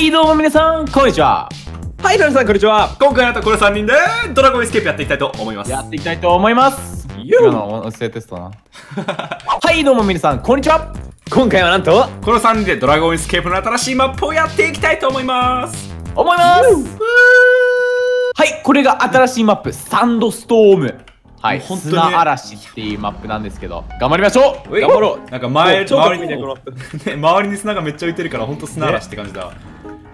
はい、どうも皆さん、こんにちは。はい、皆さん、こんにちは。今回あとこの3人でドラゴンエスケープやっていきたいと思いますやっていきたいと思います。よ今の音声テストな。はい、どうも皆さん、こんにちは。今回はなんと、この3人でドラゴンエスケープの新しいマップをやっていきたいと思います思います。はい、これが新しいマップ、サンドストーム。はい、本当砂嵐っていうマップなんですけど、頑張りましょう。頑張ろう。なんか前周りにね周りに砂がめっちゃ浮いてるからほんと砂嵐って感じだわ。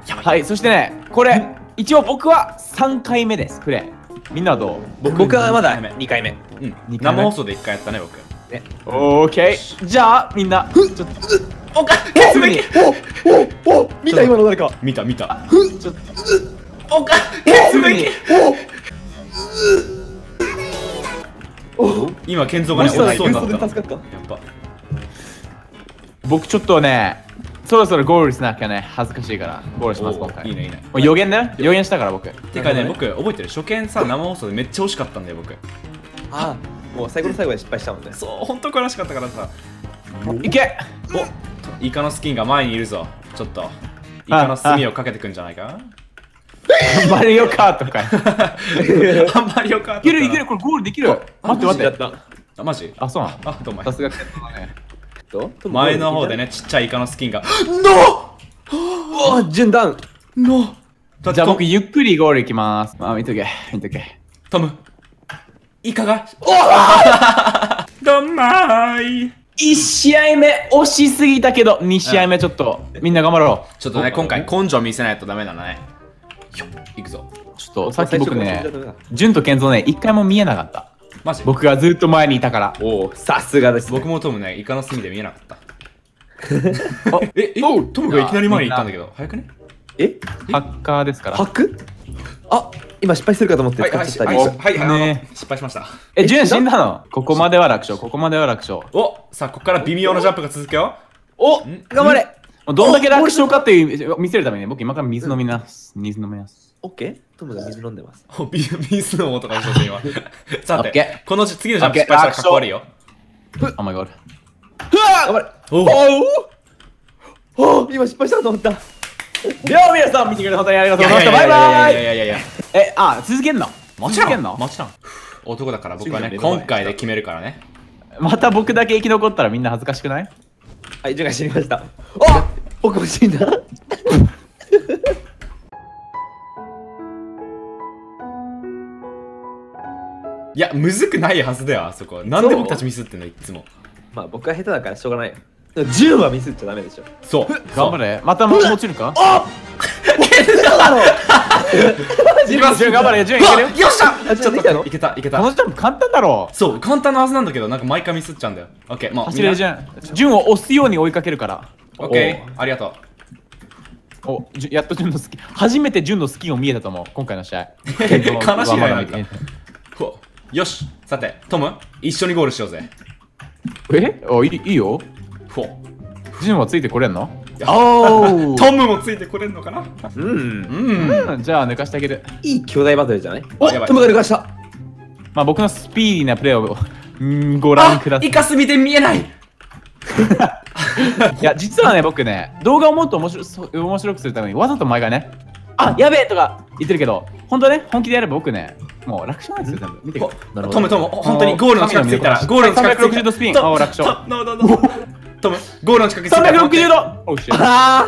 はい、そしてね、これ、一応僕は3回目です、プレイ。みんなはどう？僕はまだ二回目。2回目。うん。二回目。生放送で1回やったね僕。オーケー。じゃあ、みんな、ちょっと、おかすぐに、おおお見た今の誰か。見た見た。ちょっおかすぐに、今健三がね落ちそうになった。やっ助かった？ぱ。僕ちょっとね、そろそろゴールしなきゃね、恥ずかしいから、ゴールします、お今回。いいねいいね。もう予言だよ。予言したから僕。てかね僕覚えてる？初見さ生放送でめっちゃ惜しかったんだよ僕。あもう最後の最後で失敗したもんね。そうほんと悲しかったからさ。いけ！おイカのスキンが前にいるぞ。ちょっとイカの墨をかけてくんじゃないか？マリオカートかい。あんまりよかったいけるいける、これゴールできる？待って待って。た。あマジ？あ、そうなの？あどうもさすが前の方で。ねちっちゃいイカのスキンがおお、順ダウン。ノーじゃあ僕ゆっくりゴール行きます。あ、見とけ、見とけ。トムイカがどんまーい1試合目惜しすぎたけど、2試合目ちょっと、みんな頑張ろう。ちょっとね今回根性見せないとダメだねひょいくぞ。ちょっとさっき僕ね最初からダメだ、ジュンとケンゾーね、一回も見えなかった。マジ？僕がずっと前にいたから。おお、さすがですね。僕もトムねイカの墨で見えなかった。あええトムがいきなり前に行ったんだけど早くね？え？ハッカーですから。ハ。ック？あ、今失敗するかと思って使っちゃったり。はいはいあのね失敗しました。え、ジュン死んだの？ここまでは楽勝、ここまでは楽勝。おさあここから微妙なジャンプが続くよ。お頑張れどんだけ楽勝かっていう見せるために僕今から水飲みます。水飲みます。オッケートムが水飲んでます。おビビスの音がしました今。さオッケてこの次のジャンプ失敗したらかっこ悪いよ。Oh my god. 頑張れ。おう。おお今失敗したかと思った。では皆さん見てくれて本当にありがとうございました。バイバイいやいやいやえ、あ、続けんの？もちろん。続けんの？もちろん。男だから僕はね今回で決めるからね。また僕だけ生き残ったらみんな恥ずかしくない？はい、順が知りました。あ僕も死んだ。いやむずくないはずだよあそこなんで僕たちミスってんのいっつも。まあ僕は下手だからしょうがないよ。でも10はミスっちゃダメでしょ。そう。頑張れ。またも落ちるか？いきますジュン頑張れ、ジュンいける？よよっしゃ！あちょっといけたいけこのたジャンプ簡単だろ。そう簡単なはずなんだけどなんか毎回ミスっちゃうんだよ。オッケーもう走れるジュン。ジュンを押すように追いかけるから。オッケーありがとう。お、ジュンやっとジュンのスキン。初めてジュンのスキンを見えたと思う、今回の試合。悲しいななんか。よし。さてトム一緒にゴールしようぜ。え？おいいいいよ。ほうジュンはついてこれんの？お トムもついてこれんのかな？うん。うん。うん。じゃあ抜かしてあげる。いい兄弟バトルじゃない？おやばい。トムが抜かした。まあ僕のスピーディーなプレーをうんご覧ください。イカスミで見えない いや、実はね、僕ね、動画をもっと面白面白くするために、わざと前がね、あやべえ！とか言ってるけど、本当ね、本気でやれば僕ね、もう楽勝なんですよ、全部。見てくほれ。なるほどトムトム本当にゴールの近く着いたらゴールの近く着いた360度スピン。トあ楽勝。トノーノーノートムゴールの近く着いたら。360度。おうしあ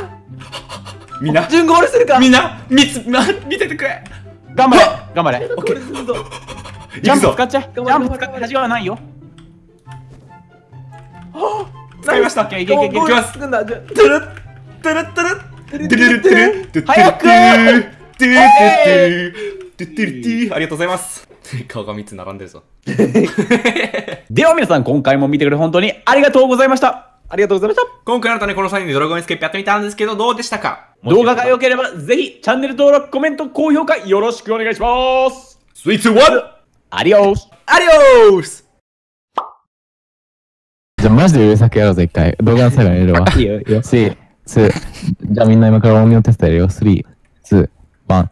みんな。あ順ゴールするか。みんな見つま見ててくれ。頑張れ。頑張れ。ゴールするぞ。ジャンプ使っちゃえ。ジャンプ使って端はないよ使いましたいけいけいけいけいきますつくんだ。順トゥルットゥルットゥルットゥルルトゥルトゥル早くトゥルトゥルありがとうございます顔が3つ並んでるぞでは皆さん、今回も見てくれて本当にありがとうございましたありがとうございました。今回あなたねこの3人でドラゴンエスケープやってみたんですけどどうでしたか動画が良ければ、ぜひチャンネル登録、コメント、高評価よろしくお願いしますスイーツワアディオスアディオースじゃあマジでうるさくやろうぜ、一回。動画の最後に入れるわ。いいよ、いいよ。3、2、じゃあみんな今から音量テストやるよ。3、2、1。はい、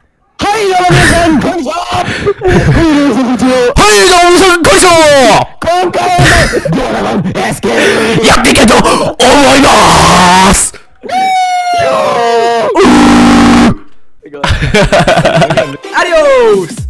どうも皆さん、こんにちははい、どうも皆さん、こんにちははい、どうも皆さん、こんにちは今回は、ドラゴンエスケープやっていきたいと思いますアディオース